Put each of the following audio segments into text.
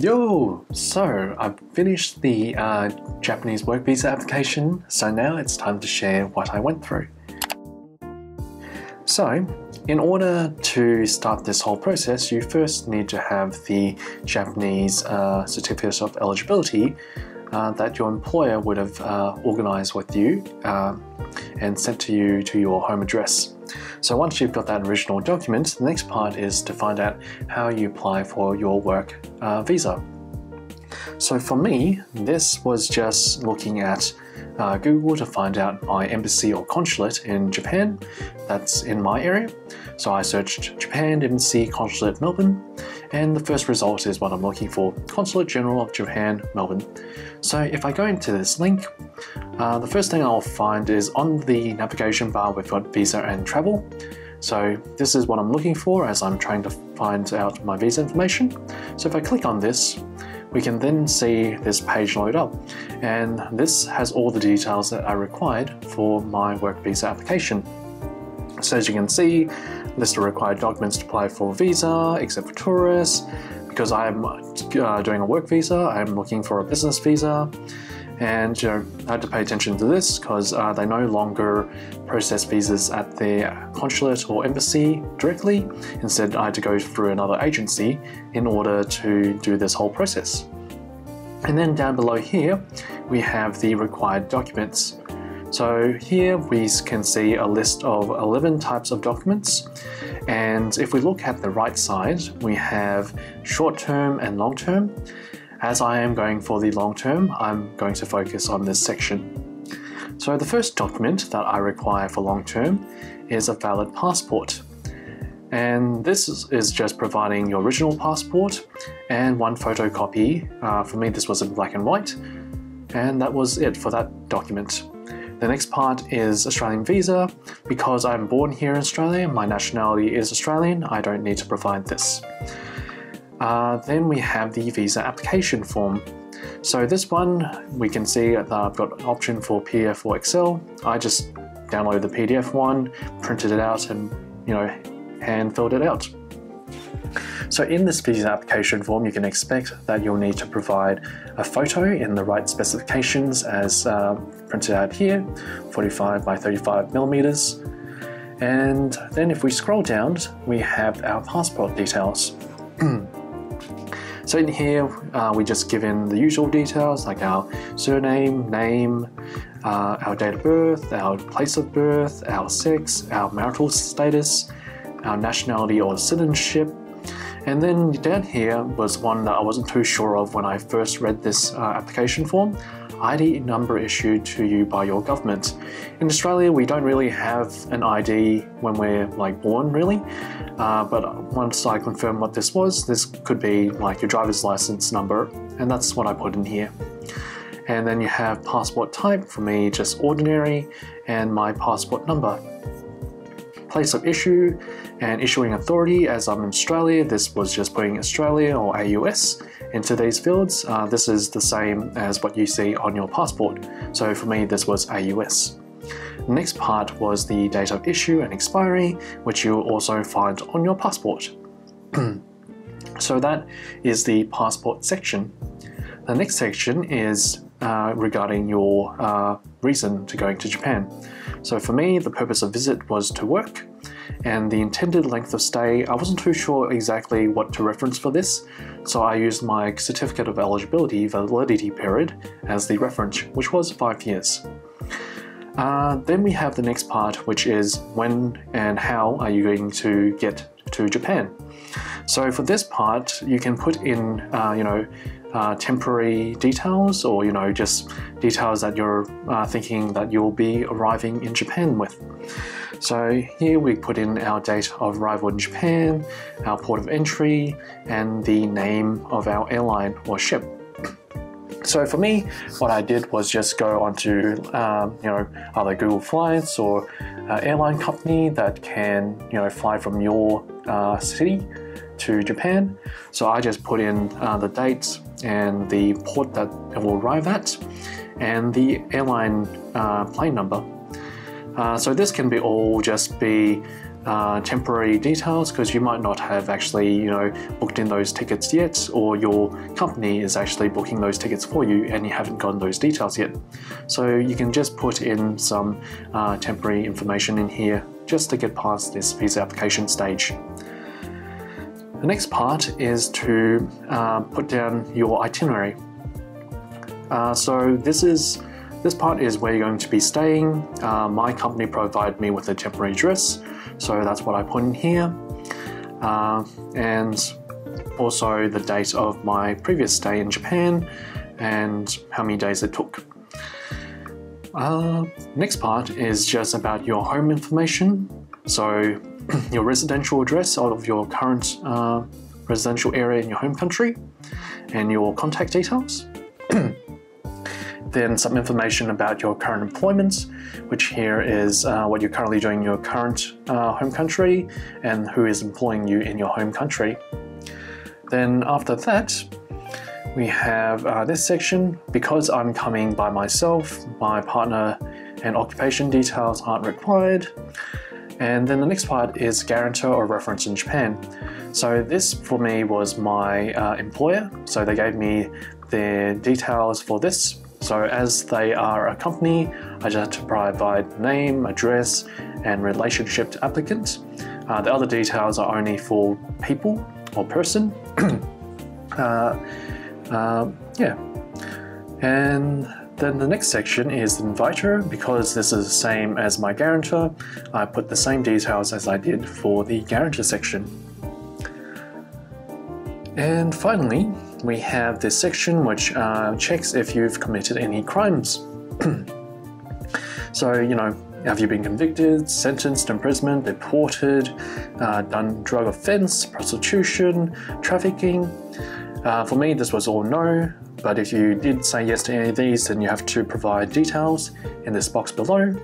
Yo! So, I've finished the uh, Japanese work visa application, so now it's time to share what I went through. So, in order to start this whole process, you first need to have the Japanese uh, certificate of eligibility uh, that your employer would have uh, organized with you uh, and sent to you to your home address. So once you've got that original document, the next part is to find out how you apply for your work uh, visa. So for me, this was just looking at uh, Google to find out my embassy or consulate in Japan that's in my area. So I searched Japan Embassy Consulate Melbourne, and the first result is what I'm looking for Consulate General of Japan Melbourne. So if I go into this link, uh, the first thing I'll find is on the navigation bar we've got visa and travel. So this is what I'm looking for as I'm trying to find out my visa information. So if I click on this, we can then see this page load up. And this has all the details that are required for my work visa application. So as you can see, list of required documents to apply for visa, except for tourists. Because I'm uh, doing a work visa, I'm looking for a business visa. And you know, I had to pay attention to this because uh, they no longer process visas at their consulate or embassy directly. Instead, I had to go through another agency in order to do this whole process. And then down below here, we have the required documents. So here we can see a list of 11 types of documents. And if we look at the right side, we have short term and long term. As I am going for the long term, I'm going to focus on this section. So the first document that I require for long term is a valid passport. And this is just providing your original passport and one photocopy. Uh, for me, this was in black and white. And that was it for that document. The next part is Australian visa. Because I'm born here in Australia, my nationality is Australian, I don't need to provide this. Uh, then we have the visa application form. So this one, we can see that I've got an option for PDF or Excel. I just downloaded the PDF one, printed it out and, you know, hand filled it out. So in this visa application form, you can expect that you'll need to provide a photo in the right specifications as uh, printed out here, 45 by 35 millimeters. And then if we scroll down, we have our passport details. So in here, uh, we just give in the usual details like our surname, name, uh, our date of birth, our place of birth, our sex, our marital status, our nationality or citizenship. And then down here was one that I wasn't too sure of when I first read this uh, application form. ID number issued to you by your government. In Australia, we don't really have an ID when we're like born, really. Uh, but once I confirm what this was, this could be like your driver's license number, and that's what I put in here. And then you have passport type, for me just ordinary, and my passport number. Place of issue and issuing authority, as I'm in Australia, this was just putting Australia or AUS into these fields. Uh, this is the same as what you see on your passport. So for me, this was AUS. Next part was the date of issue and expiry, which you'll also find on your passport. so that is the passport section. The next section is uh, regarding your uh, reason to going to Japan. So for me, the purpose of visit was to work, and the intended length of stay, I wasn't too sure exactly what to reference for this, so I used my certificate of eligibility validity period as the reference, which was five years. Uh, then we have the next part, which is when and how are you going to get to Japan. So for this part, you can put in, uh, you know, uh, temporary details or, you know, just details that you're uh, thinking that you'll be arriving in Japan with. So here we put in our date of arrival in Japan, our port of entry, and the name of our airline or ship. So for me, what I did was just go onto um, you know either Google Flights or uh, airline company that can you know fly from your uh, city to Japan. So I just put in uh, the dates and the port that it will arrive at, and the airline uh, plane number. Uh, so this can be all just be uh, temporary details because you might not have actually, you know, booked in those tickets yet, or your company is actually booking those tickets for you and you haven't gotten those details yet. So you can just put in some uh, temporary information in here just to get past this visa application stage. The next part is to uh, put down your itinerary. Uh, so this is this part is where you're going to be staying. Uh, my company provided me with a temporary address, so that's what I put in here. Uh, and also the date of my previous stay in Japan and how many days it took. Uh, next part is just about your home information. So your residential address out of your current uh, residential area in your home country and your contact details. then some information about your current employment, which here is uh, what you're currently doing in your current uh, home country and who is employing you in your home country. Then after that, we have uh, this section. Because I'm coming by myself, my partner and occupation details aren't required. And then the next part is guarantor or reference in Japan. So this for me was my uh, employer. So they gave me their details for this so as they are a company, I just have to provide name, address, and relationship to applicant. Uh, the other details are only for people or person. uh, uh, yeah. And then the next section is the inviter. Because this is the same as my guarantor, I put the same details as I did for the guarantor section. And finally, we have this section which uh, checks if you've committed any crimes. so, you know, have you been convicted, sentenced, imprisoned, deported, uh, done drug offense, prostitution, trafficking? Uh, for me, this was all no, but if you did say yes to any of these, then you have to provide details in this box below.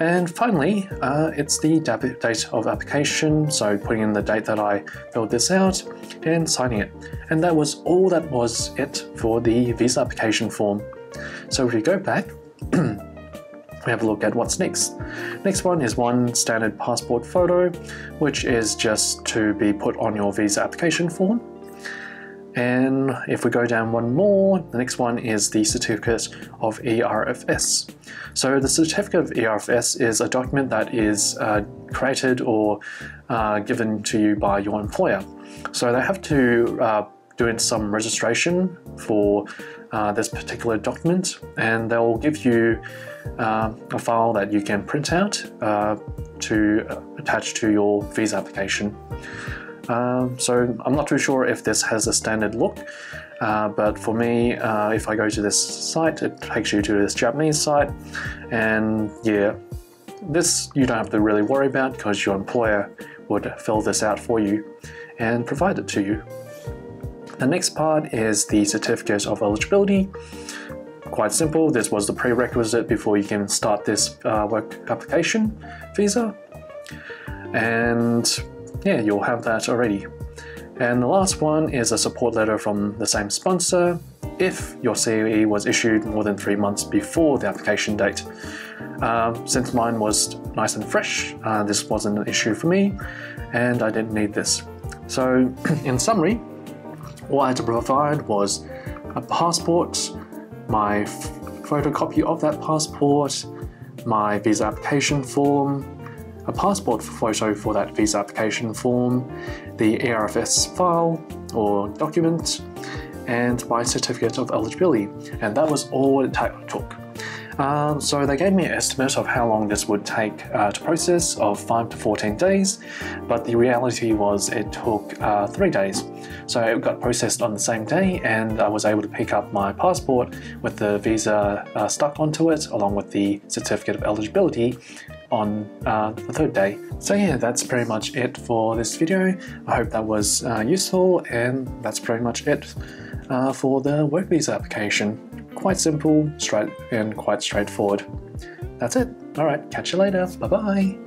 And finally, uh, it's the date of application, so putting in the date that I filled this out and signing it. And that was all that was it for the visa application form. So if we go back, we have a look at what's next. Next one is one standard passport photo, which is just to be put on your visa application form. And if we go down one more, the next one is the certificate of ERFS. So the certificate of ERFS is a document that is uh, created or uh, given to you by your employer. So they have to uh, do some registration for uh, this particular document and they'll give you uh, a file that you can print out uh, to attach to your visa application. Um, so I'm not too sure if this has a standard look, uh, but for me, uh, if I go to this site, it takes you to this Japanese site, and yeah, this you don't have to really worry about because your employer would fill this out for you and provide it to you. The next part is the certificate of eligibility. Quite simple, this was the prerequisite before you can start this uh, work application visa. And yeah, you'll have that already. And the last one is a support letter from the same sponsor if your COE was issued more than three months before the application date. Um, since mine was nice and fresh, uh, this wasn't an issue for me and I didn't need this. So, in summary, all I had to provide was a passport, my photocopy of that passport, my visa application form, a passport photo for that visa application form, the ERFS file or document, and my certificate of eligibility. And that was all it took. Um, so they gave me an estimate of how long this would take uh, to process of 5 to 14 days, but the reality was it took uh, 3 days. So it got processed on the same day and I was able to pick up my passport with the visa uh, stuck onto it along with the certificate of eligibility on uh, the third day. So yeah, that's pretty much it for this video. I hope that was uh, useful and that's pretty much it uh, for the work visa application. Quite simple, straight and quite straightforward. That's it. Alright, catch you later. Bye bye.